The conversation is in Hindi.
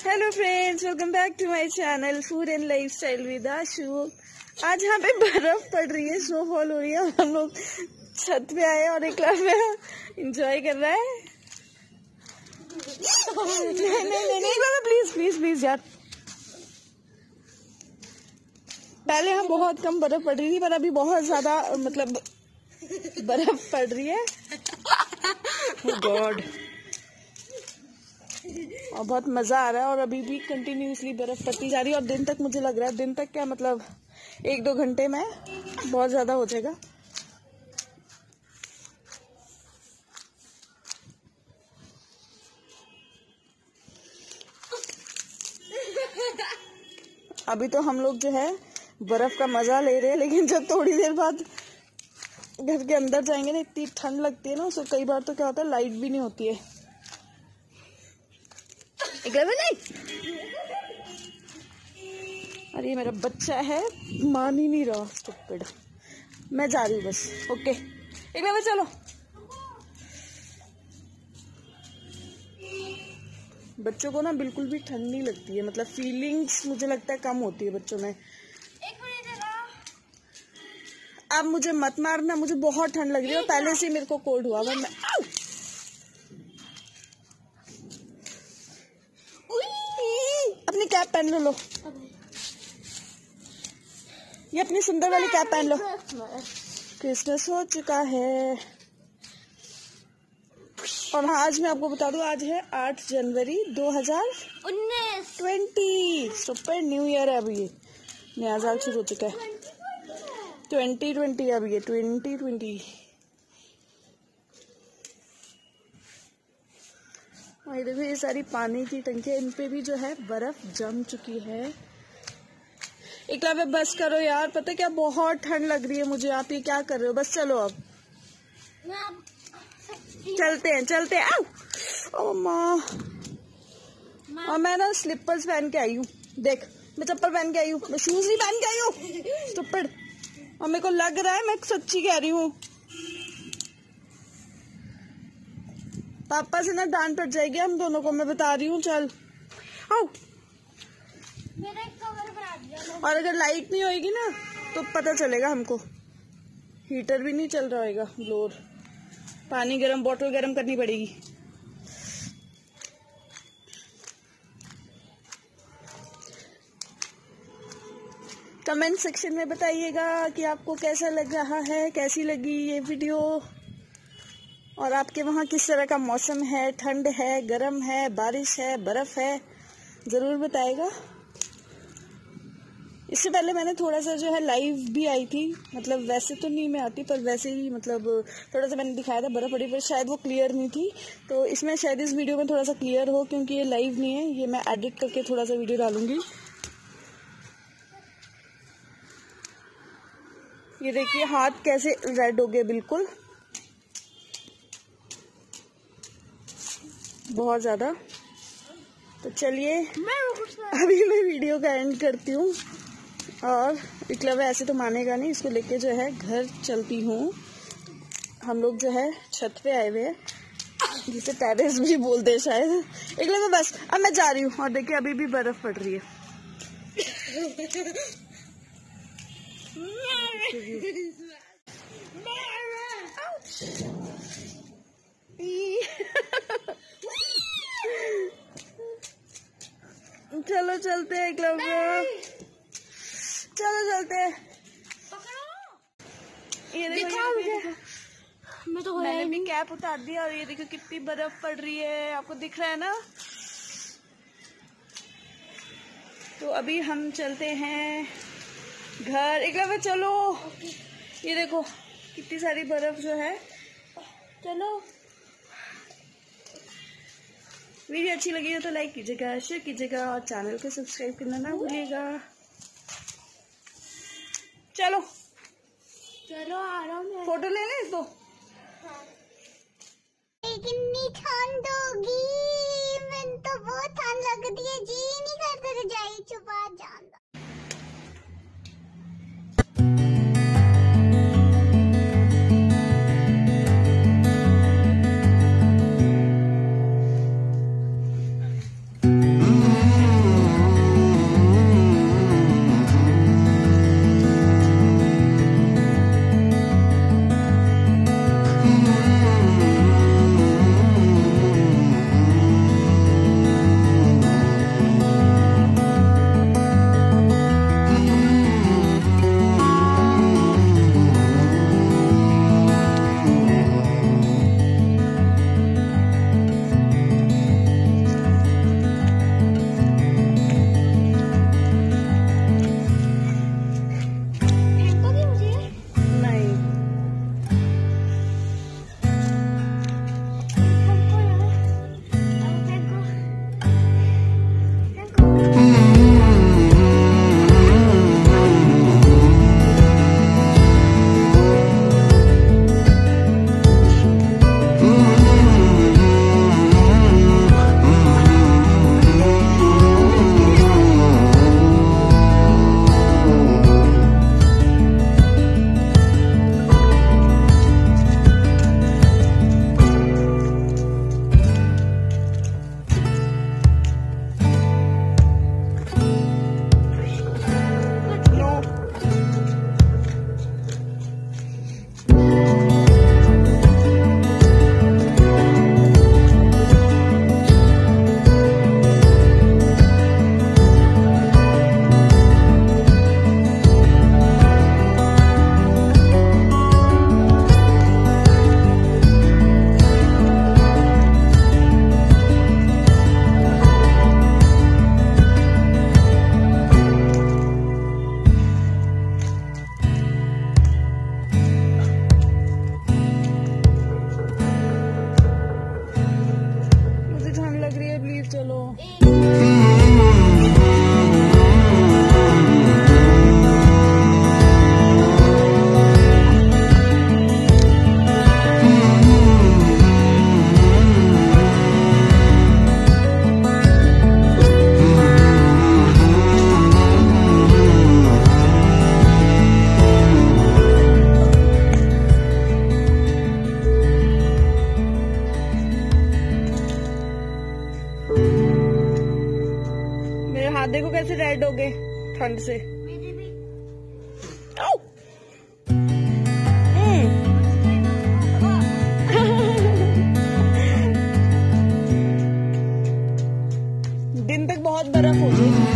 Hello friends welcome back to my channel food and lifestyle with Ashu आज यहाँ पे बर्फ़ पड़ रही है स्नोफॉल हो रही है हम लोग छत पे आए और एक में इंजॉय कर रहा है। नहीं नहीं नहीं प्लीज़ प्लीज़ प्लीज़ यार। पहले हम बहुत कम बर्फ़ पड़ रही थी, पर अभी बहुत ज़्यादा मतलब बर्फ़ पड़ रही है। गॉड और बहुत मज़ा आ रहा है और अभी भी कंटिन्यूसली बर्फ़ पड़ती जा रही है और दिन तक मुझे लग रहा है, दिन तक क्या मतलब एक दो घंटे में बहुत ज़्यादा हो जाएगा। अभी तो हम लोग जो है बर्फ़ का मज़ा ले रहे हैं, लेकिन जब थोड़ी देर बाद घर के अंदर जाएँगे ना, इतनी ठंड लगती है ना उसको कई बार तो क्या होता है, लाइट भी नहीं होती है। नहीं? अरे ये मेरा बच्चा है। मान ही नहीं रहा स्टूपिड मैं जा रही हूँ बस। ओके एक बार चलो। बच्चों को ना बिल्कुल भी ठंड नहीं लगती है। मतलब फीलिंग्स मुझे लगता है कम होती है बच्चों में। अब मुझे मत मारना मुझे बहुत ठंड लग रही है पहले से मेरे को कोल्ड हुआ मैं अपनी कैप पहन लो लो। ये अपनी सुंदर वाली कैप पहन लो। क्रिसमस हो चुका है। और हाँ आज मैं आपको बता दूँ आज है आठ जनवरी दो हज़ार उन्नीस। ट्वेंटी सुपर न्यू ईयर है अभी ये। नया साल शुरू हो चुका है। ट्वेंटी ट्वेंटी अभी ये ट्वेंटी ट्वेंटी। और देखो, ये सारी पानी की टंकियाँ, इन पे भी जो है बर्फ़ जम चुकी है। में बस करो यार, पता क्या बहुत ठंड लग रही है मुझे, आप ये क्या कर रहे हो? बस चलो अब। चलते हैं चलते हैं। ओ माँ। और मैं ना स्लीपर्स पहन के आई हूँ। देख, मैं चप्पल पहन के आई हूँ, मैं शूज़ नहीं पहन के आई हूँ। स्टूपिड और मेरे को लग रहा है मैं सच्ची कह रही हूँ। पापा से ना डांट पड़ जाएगी हम दोनों को मैं बता रही हूँ चल। आओ। और अगर लाइट नहीं होगी ना तो पता चलेगा हमको। हीटर भी नहीं चल रहा होगा ब्लोर पानी गरम बोतल गरम करनी पड़ेगी। कमेंट सेक्शन में बताइएगा कि आपको कैसा लग रहा है कैसी लगी ये वीडियो और आपके वहाँ किस तरह का मौसम है? ठंड है, गर्म है, बारिश है, बर्फ़ है? ज़रूर बताएगा। इससे पहले मैंने थोड़ा सा जो है लाइव भी आई थी। मतलब वैसे तो नहीं मैं आती, पर वैसे ही मतलब थोड़ा सा मैंने दिखाया था बर्फ़ पड़ी, पर शायद वो क्लियर नहीं थी। तो इसमें शायद इस वीडियो में थोड़ा सा क्लियर हो, क्योंकि ये लाइव नहीं है। ये मैं एडिट करके थोड़ा सा वीडियो डालूँगी। ये देखिए, हाथ कैसे रेड हो गए, बिल्कुल। बहुत ज़्यादा। तो चलिए अभी मैं वीडियो का एंड करती हूँ। और इकलव्य ऐसे तो मानेगा नहीं इसको लेके जो है घर चलती हूँ। हम लोग जो है छत पे आए हुए हैं जिसे टेरेस भी बोलते हैं शायद। इकलव्य बस अब मैं जा रही हूँ। और देखिए अभी भी बर्फ़ पड़ रही है। चलो चलते हैं क्लब चलो चलते हैं। ये देखो मैं तो मैंने भी कैप उतार दिया और ये देखो कितनी बर्फ़ पड़ रही है। आपको दिख रहा है ना? तो अभी हम चलते हैं घर। एक बार चलो। ये देखो कितनी सारी बर्फ़ जो है। चलो। वीडियो अच्छी लगी हो तो लाइक कीजिएगा शेयर कीजिएगा और चैनल को सब्सक्राइब करना ना भूलिएगा। चलो। चलो आ रहा हूँ फ़ोटो ले ले तो? कितनी ठंड होगी मैंने तो बहुत ठंड लगती है जी नहीं करता जाए छुपा जाना। ठंड से मेरे भी Ow! Mm. दिन तक बहुत बर्फ़ हो गई